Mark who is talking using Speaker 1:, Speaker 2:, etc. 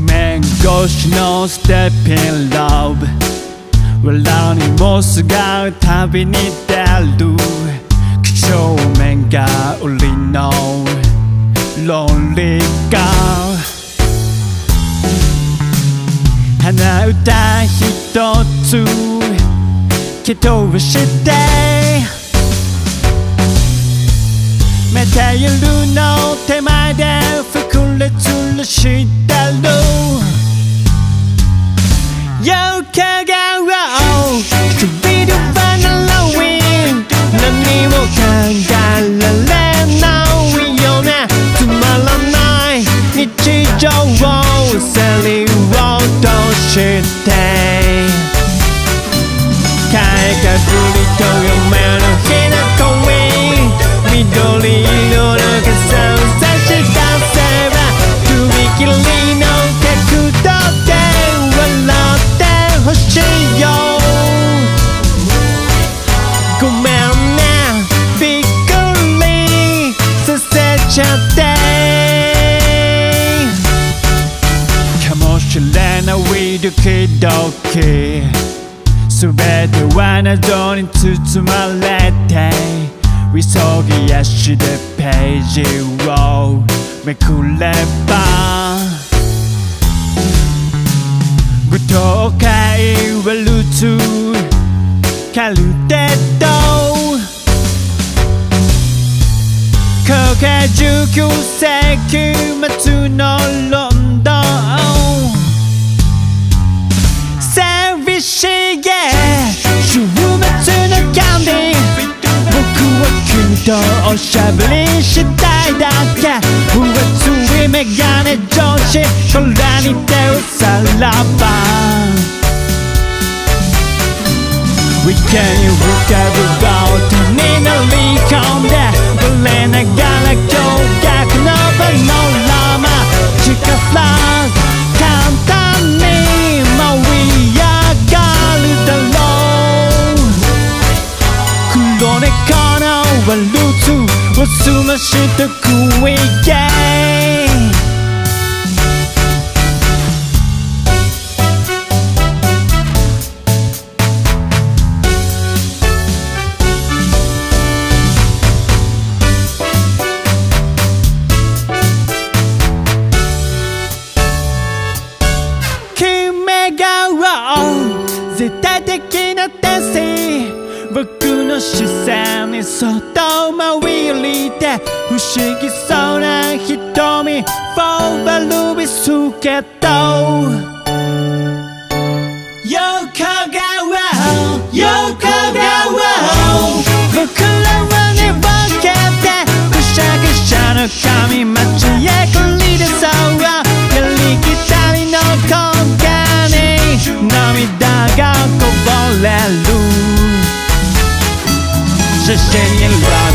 Speaker 1: 面越しのステッピンラブ。笑うにもすがう旅に出る。几帳面が売りの論理が鼻歌一つ蹴飛して。メタイルの手前で膨れ吊るしを競り落として開花ぶりと夢の日の恋緑色の傘を差し出せばとびきりの角度で笑ってほしいよごめんねびっくりさせちゃってしれないドキドキすべては謎に包まれて急ぎ足でページをめくれば舞踏会はルーツカルテット公開19世紀末のロンとおしゃべりしたいだけ上ついメガネ上司これに手をさらば Weekend に浮かぶボートに乗り込んでを済ましてくいけ君が絶対的な天使僕の視線にそっとりて不思議そうな瞳 For a ビスケット横顔横顔僕らは寝ぼけてくしゃくしゃの髪街へ繰り出そうやりきたりの空間に涙がこぼれる写真に Love